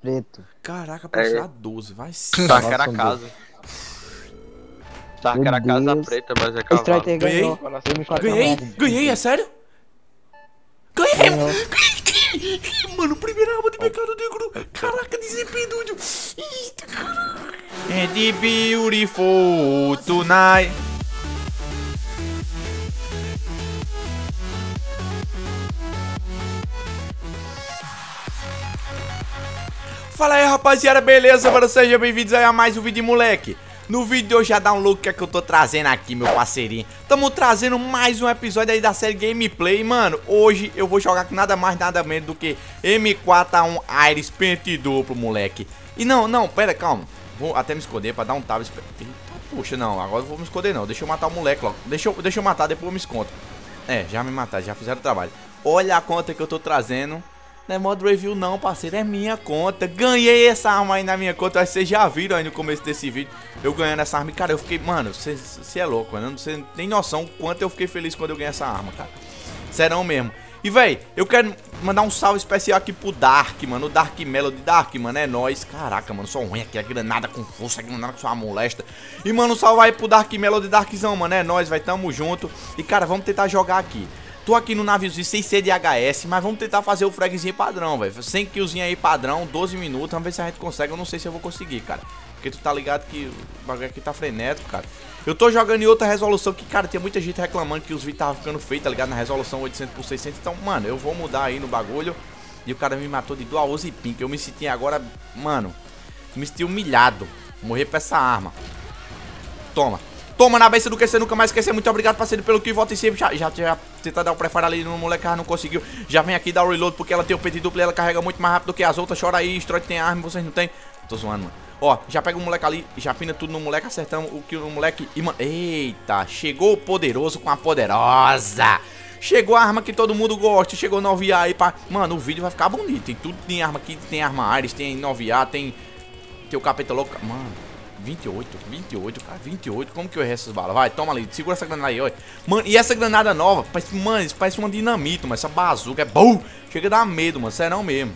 preto. Caraca, passei a 12, vai sim. Tá, que era casa. Tá, Meu que era a casa preta, mas é cavalo. Ganhei. ganhou. M4 Ganhei, ganhei, é sério? Ganhei, ganhei, mano, primeira arma de mercado negro. Caraca, desempenho. Eita, caraca. And beautiful tonight. Fala aí rapaziada, beleza? Mano, sejam bem-vindos a mais um vídeo, moleque. No vídeo de hoje já dá um look que é que eu tô trazendo aqui, meu parceirinho? Tamo trazendo mais um episódio aí da série Gameplay Mano, hoje eu vou jogar com nada mais, nada menos do que M4A1 Aires Pente Duplo, moleque. E não, não, pera, calma. Vou até me esconder pra dar um Eita, Puxa, não, agora eu vou me esconder não. Deixa eu matar o moleque logo. Deixa eu, deixa eu matar, depois eu me escondo. É, já me mataram, já fizeram o trabalho. Olha a conta que eu tô trazendo não é modo review não, parceiro, é minha conta. Ganhei essa arma aí na minha conta, vocês já viram aí no começo desse vídeo. Eu ganhando essa arma cara, eu fiquei, mano, você é louco, mano. Você não tem noção quanto eu fiquei feliz quando eu ganhei essa arma, cara. Serão mesmo. E, véi, eu quero mandar um salve especial aqui pro Dark, mano. O Dark Melody. Dark, mano, é nóis. Caraca, mano, só ruim aqui. A granada com força, a granada com sua molesta. E, mano, um salve aí pro Dark Melody, Darkzão, mano. É nóis, vai, tamo junto. E, cara, vamos tentar jogar aqui. Tô aqui no naviozinho sem ser de HS, mas vamos tentar fazer o fragzinho padrão, velho. 100 killzinho aí padrão, 12 minutos. Vamos ver se a gente consegue. Eu não sei se eu vou conseguir, cara. Porque tu tá ligado que o bagulho aqui tá frenético, cara. Eu tô jogando em outra resolução que, cara, tem muita gente reclamando que os vídeos estavam ficando feios, tá ligado? Na resolução 800 por 600. Então, mano, eu vou mudar aí no bagulho. E o cara me matou de duas e pink. Eu me senti agora, mano, me senti humilhado. Morrer pra essa arma. Toma. Toma na cabeça do você nunca mais esquecer. Muito obrigado, parceiro, pelo que volta e sempre. Já, já, já tenta dar o prefire ali no moleque, ah, não conseguiu. Já vem aqui dar o reload porque ela tem o peito duplo ela carrega muito mais rápido que as outras. Chora aí, Stroid tem arma, vocês não tem. Tô zoando, mano. Ó, já pega o moleque ali, já pina tudo no moleque, acertamos o que o moleque. E, mano, eita, chegou o poderoso com a poderosa. Chegou a arma que todo mundo gosta, chegou 9A aí pra... Mano, o vídeo vai ficar bonito, tem tudo, tem arma aqui, tem arma Ares, tem 9A, tem... Tem o capeta louco, mano... 28, 28, cara, 28. Como que eu errei essas balas? Vai, toma ali, segura essa granada aí, olha. Mano, e essa granada nova, parece, mano, isso parece uma dinamite, mas essa bazuca é bom. Chega a dar medo, mano, serão mesmo.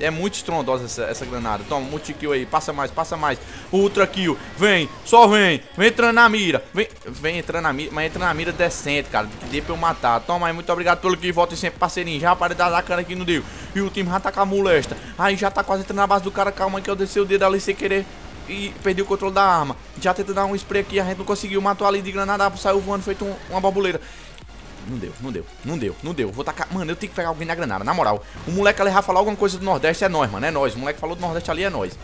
É muito estrondosa essa, essa granada. Toma, multi-kill aí, passa mais, passa mais. Ultra kill, vem, só vem. Vem entrando na mira. Vem, vem entrando na mira, mas entra na mira decente, cara. Que dê pra eu matar. Toma aí, muito obrigado pelo que volta sempre, parceirinho. Já parei da dar cara aqui no deu. E o time já tá com a molesta. Aí já tá quase entrando na base do cara. Calma aí que eu desci o dedo ali sem querer e perdi o controle da arma. Já tenta dar um spray aqui, a gente não conseguiu. Matou ali de granada, saiu voando, feito um, uma borboleta. Não deu, não deu, não deu, não deu. Vou tacar. Mano, eu tenho que pegar alguém na granada, na moral. O moleque ali já falou alguma coisa do Nordeste, é nós, mano, é nós. O moleque falou do Nordeste ali, é nós.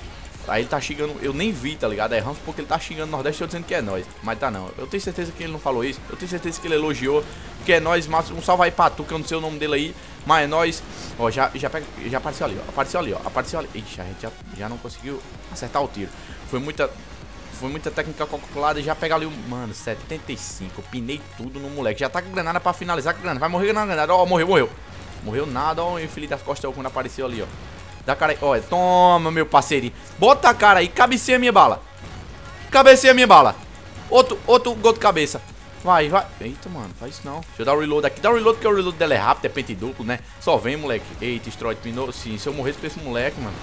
Aí ele tá xingando, eu nem vi, tá ligado? É Ramos porque ele tá xingando o Nordeste eu dizendo que é nós. Mas tá não. Eu tenho certeza que ele não falou isso. Eu tenho certeza que ele elogiou. Que é nós, mas um salve aí pra tu, que eu não sei o nome dele aí. Mas é nós. Ó, já, já, pega, já apareceu ali, ó. Apareceu ali, ó. Apareceu ali. Ixi, a gente já, já não conseguiu acertar o tiro. Foi muita. Foi muita técnica calculada e já pega ali o. Mano, 75. Eu pinei tudo no moleque. Já tá com granada pra finalizar com granada. Vai morrer na granada. Ó, morreu, morreu. Morreu nada, ó. O infeliz das costas quando apareceu ali, ó. Dá cara aí. Ó, toma, meu parceirinho. Bota a cara aí. Cabeceia minha bala. Cabeceia minha bala. Outro, outro gol de cabeça. Vai, vai. Eita, mano, faz isso não. Deixa eu dar o reload aqui. Dá o reload porque o reload dela é rápido, é pente duplo, né? Só vem, moleque. Eita, Stroid pinou. Sim, se eu morresse pra esse moleque, mano.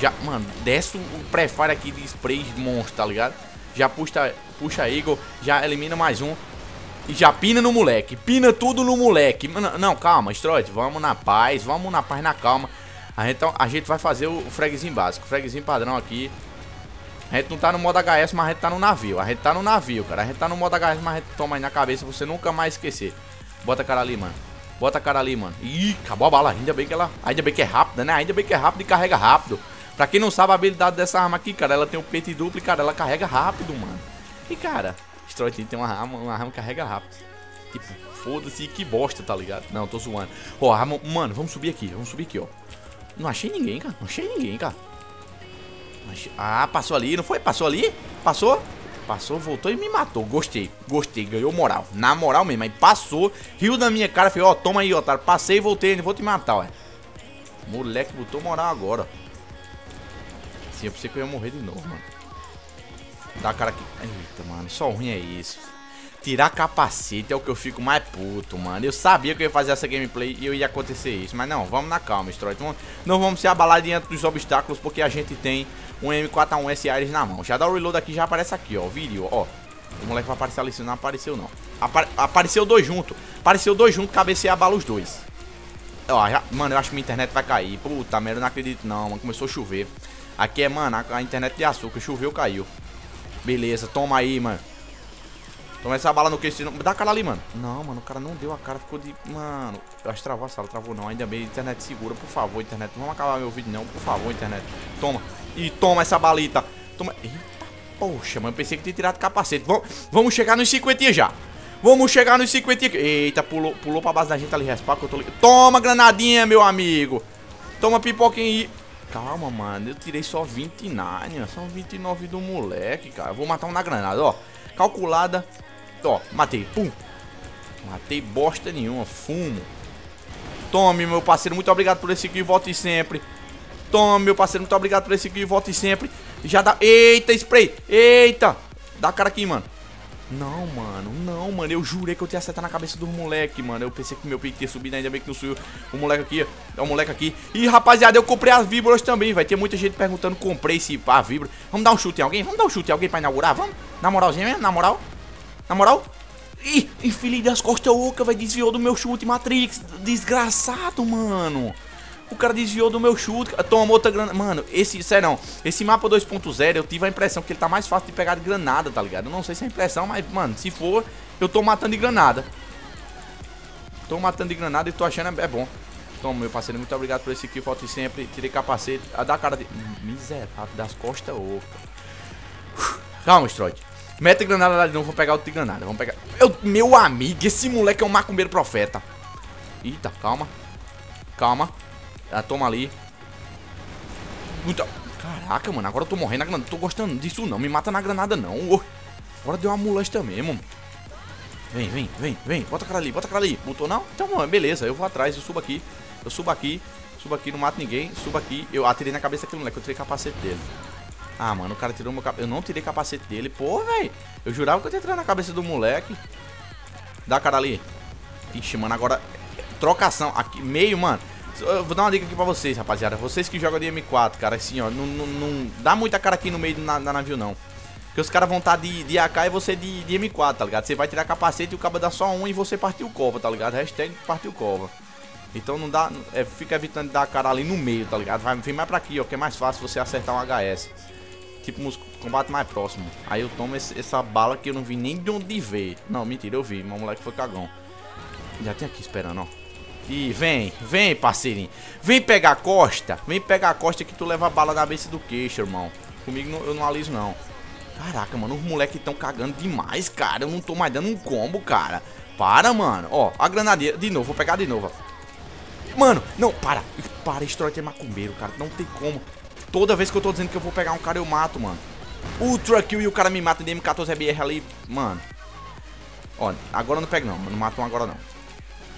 Já, mano, desce o prefire aqui de spray monstro, tá ligado? Já puxa, puxa Eagle, já elimina mais um. E já pina no moleque. Pina tudo no moleque. Não, não calma, Stroid. Vamos na paz, vamos na paz, na calma. A gente, a gente vai fazer o fragzinho básico. O padrão aqui. A gente não tá no modo HS, mas a gente tá no navio. A gente tá no navio, cara. A gente tá no modo HS, mas a gente toma aí na cabeça você nunca mais esquecer. Bota a cara ali, mano. Bota a cara ali, mano. Ih, acabou a bala. Ainda bem que ela. Ainda bem que é rápida, né? Ainda bem que é rápido e carrega rápido. Pra quem não sabe a habilidade dessa arma aqui, cara, ela tem o peito duplo e, cara, ela carrega rápido, mano. E, cara, Stroid tem uma arma, uma arma que carrega rápido. Tipo, foda-se, que bosta, tá ligado? Não, tô zoando. Ó, arma. Mano, vamos subir aqui, vamos subir aqui, ó. Não achei ninguém, cara. Não achei ninguém, cara. Ah, passou ali, não foi? Passou ali? Passou? Passou, voltou e me matou. Gostei, gostei, ganhou moral. Na moral mesmo, aí passou, riu da minha cara, falei, ó, toma aí, otário. Passei e voltei, vou te matar, ué. Moleque botou moral agora. Sim, eu pensei que eu ia morrer de novo, mano. Dá a cara aqui. Eita, mano, só ruim é isso. Tirar capacete é o que eu fico mais puto, mano. Eu sabia que eu ia fazer essa gameplay e eu ia acontecer isso. Mas não, vamos na calma. Então, não vamos se abalar diante dos obstáculos, porque a gente tem um M4A1 S na mão. Já dá o reload aqui, já aparece aqui, ó. Vídeo, ó. O moleque vai aparecer ali, se não apareceu, não. Apare apareceu dois juntos. Apareceu dois juntos, cabeceia a bala os dois. Ó, já... Mano, eu acho que minha internet vai cair. Puta merda, eu não acredito não, mano. Começou a chover. Aqui é, mano, a, a internet de açúcar. Choveu, caiu. Beleza, toma aí, mano. Toma essa bala no que senão... Dá a cara ali, mano. Não, mano, o cara não deu a cara, ficou de... Mano, eu acho que travou a sala, travou não. Ainda bem, internet segura, por favor, internet. Não vamos acabar meu vídeo, não, por favor, internet. Toma. E toma essa balita. Toma. Eita, poxa, mano, pensei que tinha tirado capacete. Vamos, vamos chegar nos 50 já. Vamos chegar nos 50. Eita, pulou, pulou pra base da gente ali, respar que eu tô ligado. Toma, granadinha, meu amigo. Toma pipoquinha aí. Calma, mano, eu tirei só 29, são 29 do moleque, cara. Eu vou matar um na granada, ó. Calculada Ó, matei. Pum. Matei bosta nenhuma. Fumo. Tome, meu parceiro. Muito obrigado por esse kill. Volte sempre. Tome, meu parceiro. Muito obrigado por esse kill. Volte sempre. Já dá... Eita, spray. Eita. Dá cara aqui, mano. Não, mano, não, mano. Eu jurei que eu tinha acertado na cabeça do moleque, mano. Eu pensei que meu pique tinha subido, ainda bem que não subiu. O moleque aqui, é o moleque aqui. E, rapaziada, eu comprei as víboras também. Vai ter muita gente perguntando, comprei esse a víbora. Vamos dar um chute em alguém? Vamos dar um chute em alguém pra inaugurar? Vamos? Na moralzinha mesmo? Na moral? Na moral? Ih, infeliz das costas oca, vai desviou do meu chute, Matrix. Desgraçado, mano. O cara desviou do meu chute. Toma outra granada. Mano, esse, sério não. Esse mapa 2.0, eu tive a impressão que ele tá mais fácil de pegar de granada, tá ligado? Eu não sei se é impressão, mas, mano, se for, eu tô matando de granada. Tô matando de granada e tô achando é, bom. Toma, meu parceiro, muito obrigado por esse kill, volte sempre. Tirei capacete. A da cara de. Miserável, das costas oca. Calma, Stroid. Mete granada lá de novo, vou pegar outro de granada. Vamos pegar. Eu, meu amigo, esse moleque é um macumbeiro profeta. Eita, calma. Calma. Ah, toma ali. Muito... Caraca, mano, agora eu tô morrendo na granada. Tô gostando disso não. Me mata na granada não. Agora deu uma molesta mesmo. Vem, vem, vem, vem. Bota a cara ali, bota a cara ali. Botou não? Então, mano, beleza. Eu vou atrás, eu subo aqui. Eu subo aqui. Subo aqui, não mato ninguém. Subo aqui. Eu atirei na cabeça daquele moleque. Eu tirei capacete dele. Ah, mano, o cara tirou meu capacete. Eu não tirei capacete dele. Pô, velho. Eu jurava que eu ia entrar na cabeça do moleque. Dá a cara ali. Ixi, mano, agora... Trocação. Aqui, meio, mano. Eu vou dar uma dica aqui pra vocês, rapaziada. Vocês que jogam de M4, cara, assim, ó. Não, não, não dá muita cara aqui no meio da, da navio, não. Porque os caras vão estar tá de, de AK e você de, de M4, tá ligado? Você vai tirar capacete e o cabo dá só um e você partiu cova, tá ligado? Hashtag partiu cova. Então não dá. É, fica evitando dar a cara ali no meio, tá ligado? Vai vir mais pra aqui, ó. Que é mais fácil você acertar um HS tipo um combate mais próximo. Aí eu tomo esse, essa bala que eu não vi nem de onde ver. Não, mentira, eu vi. Meu moleque foi cagão. Já tem aqui esperando, ó. E vem, vem, parceirinho. Vem pegar a costa. Vem pegar a costa que tu leva a bala na cabeça do queixo, irmão. Comigo não, eu não aliso, não. Caraca, mano, os moleques estão cagando demais, cara. Eu não tô mais dando um combo, cara. Para, mano. Ó, a granadeira. De novo, vou pegar de novo. Mano, não, para. Para, Stroy é macumbeiro, cara. Não tem como. Toda vez que eu tô dizendo que eu vou pegar um cara, eu mato, mano. Ultra kill e o cara me mata de M14BR ali, mano. Ó, agora eu não pego não, não mato um agora não.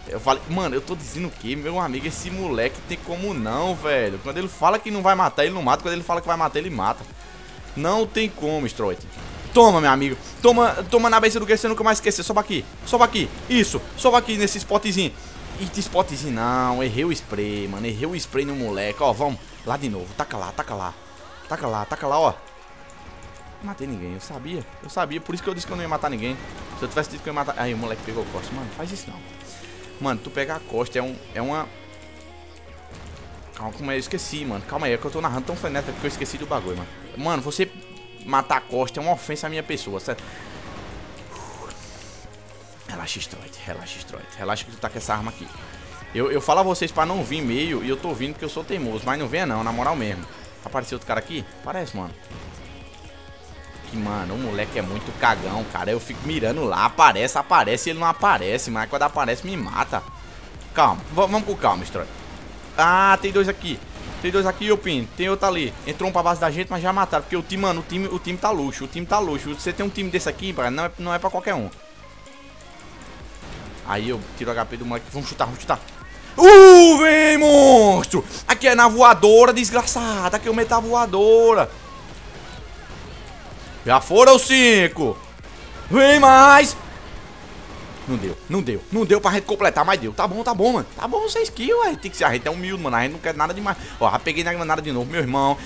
Eu falei, mano, eu tô dizendo o que, meu amigo, esse moleque tem como não, velho. Quando ele fala que não vai matar, ele não mata. Quando ele fala que vai matar, ele mata. Não tem como, Stroit. Toma, meu amigo. Toma, toma na base do que você nunca mais esquecer. Soba aqui, soba aqui. Isso, soba aqui nesse spotzinho. Eita, spotzinho não. Errei o spray, mano. Errei o spray no moleque. Ó, vamos. Lá de novo. Taca lá, taca lá. Taca lá, taca lá, ó. Matei ninguém, eu sabia. Eu sabia, por isso que eu disse que eu não ia matar ninguém. Se eu tivesse dito que eu ia matar... Aí o moleque pegou a costa. Mano, faz isso não. Mano, tu pegar a costa é um... É uma... Calma, como é? Eu esqueci, mano. Calma aí, é que eu tô narrando tão frenético porque eu esqueci do bagulho, mano. Mano, você matar a costa é uma ofensa à minha pessoa, certo? Relaxa, Stroid. Relaxa, Stroid. Relaxa que tu tá com essa arma aqui. Eu, eu falo a vocês pra não vir meio e eu tô vindo porque eu sou teimoso. Mas não venha não, na moral mesmo. Apareceu outro cara aqui? Parece, mano. Que, mano, o moleque é muito cagão, cara. Eu fico mirando lá, aparece, aparece e ele não aparece. Mas quando aparece, me mata. Calma, vamos com calma, Stroid. Ah, tem dois aqui. Tem dois aqui, eu. Tem outro ali. Entrou um pra base da gente, mas já mataram. Porque o time, mano, o time, o time tá luxo. O time tá luxo. Você tem um time desse aqui, não é, não é pra qualquer um. Aí eu tiro o HP do moleque. Vamos chutar, vamos chutar. Uh, vem, monstro! Aqui é na voadora, desgraçada. Aqui é o metal voadora. Já foram cinco. Vem mais. Não deu, não deu, não deu pra gente completar, mas deu. Tá bom, tá bom, mano. Tá bom, vocês kills, ué. Tem que ser, a gente é humilde, mano. A gente não quer nada demais. Ó, já peguei na granada de novo, meu irmão.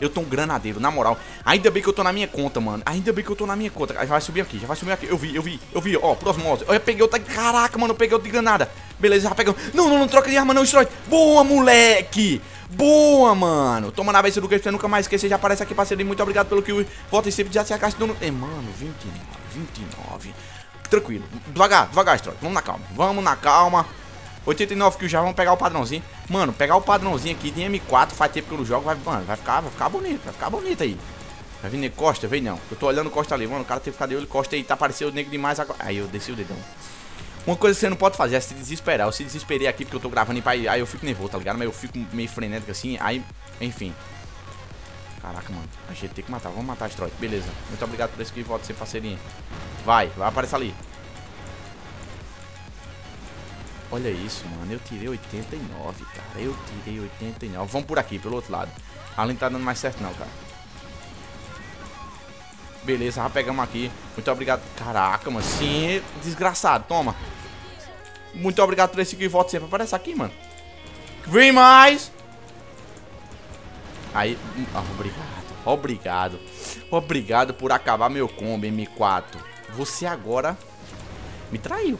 Eu tô um granadeiro, na moral. Ainda bem que eu tô na minha conta, mano. Ainda bem que eu tô na minha conta. Já vai subir aqui, já vai subir aqui. Eu vi, eu vi, eu vi. Ó, prosmose. Eu peguei outra. Caraca, mano, eu peguei outra de granada. Beleza, já pegamos. Não, não, não troca de arma, não, Destroy. Boa, moleque. Boa, mano. Toma na vez do você nunca mais esquecer. Já aparece aqui, parceiro. Muito obrigado pelo que volta e sempre já se agaste no. É, mano, 29, 29. Tranquilo. Devagar, devagar, Destroy. Vamos na calma. Vamos na calma. 89 kills já, vamos pegar o padrãozinho. Mano, pegar o padrãozinho aqui de M4, faz tempo que eu não jogo, vai, mano, vai ficar, vai ficar bonito, vai ficar bonito aí. Vai vir Costa? Vem não. Eu tô olhando Costa ali, mano, o cara tem que ficar de olho Costa aí, tá aparecendo nego demais agora. Aí eu desci o dedão. Uma coisa que você não pode fazer é se desesperar. Eu se desesperei aqui porque eu tô gravando e aí eu fico nervoso, tá ligado? Mas eu fico meio frenético assim, aí, enfim. Caraca, mano. A gente tem que matar. Vamos matar a Stroy. Beleza. Muito obrigado por esse que volta sem parceirinha. Vai, vai aparecer ali. Olha isso, mano. Eu tirei 89, cara. Eu tirei 89. Vamos por aqui, pelo outro lado. Ali não tá dando mais certo não, cara. Beleza, já pegamos aqui. Muito obrigado. Caraca, mano. Sim, desgraçado. Toma. Muito obrigado por esse que volta sempre. Aparece aqui, mano. Vem mais. Aí. Ah, obrigado. Obrigado. Obrigado por acabar meu combo, M4. Você agora me traiu.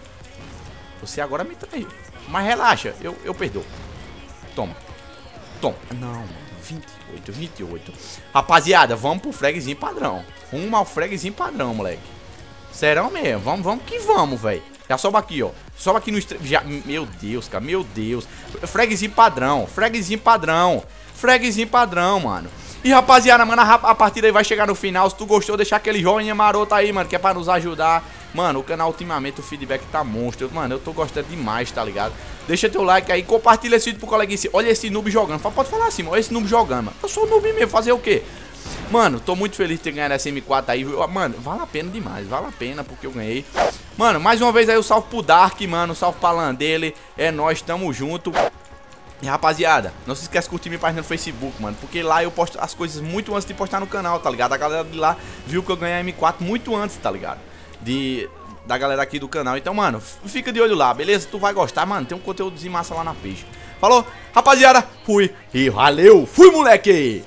Você agora me traiu. Mas relaxa, eu, eu perdoo. Toma. Toma. Não, 28, 28. Rapaziada, vamos pro fragzinho padrão. Rumo ao fragzinho padrão, moleque. Serão mesmo. Vamos, vamos que vamos, velho. Já sobe aqui, ó. Sobe aqui no... Já... Meu Deus, cara. Meu Deus. Fragzinho padrão. Fragzinho padrão. Fragzinho padrão, mano. E rapaziada, mano, a, a partida aí vai chegar no final. Se tu gostou, deixar aquele joinha maroto aí, mano, que é pra nos ajudar. Mano, o canal ultimamente o feedback tá monstro. Mano, eu tô gostando demais, tá ligado? Deixa teu like aí, compartilha esse vídeo pro coleguinha. Olha esse noob jogando. Pode falar assim, olha esse noob jogando, mano. Eu sou noob mesmo, fazer o quê? Mano, tô muito feliz de ter ganhado essa M4 aí. Mano, vale a pena demais, vale a pena porque eu ganhei. Mano, mais uma vez aí o salve pro Dark, mano, salve pra Landele. É nóis, tamo junto. E rapaziada, não se esqueça de curtir minha página no Facebook, mano Porque lá eu posto as coisas muito antes de postar no canal, tá ligado? A galera de lá viu que eu ganhei a M4 muito antes, tá ligado? De, da galera aqui do canal Então, mano, fica de olho lá, beleza? Tu vai gostar, mano, tem um conteúdo de massa lá na peixe Falou? Rapaziada, fui e valeu! Fui, moleque!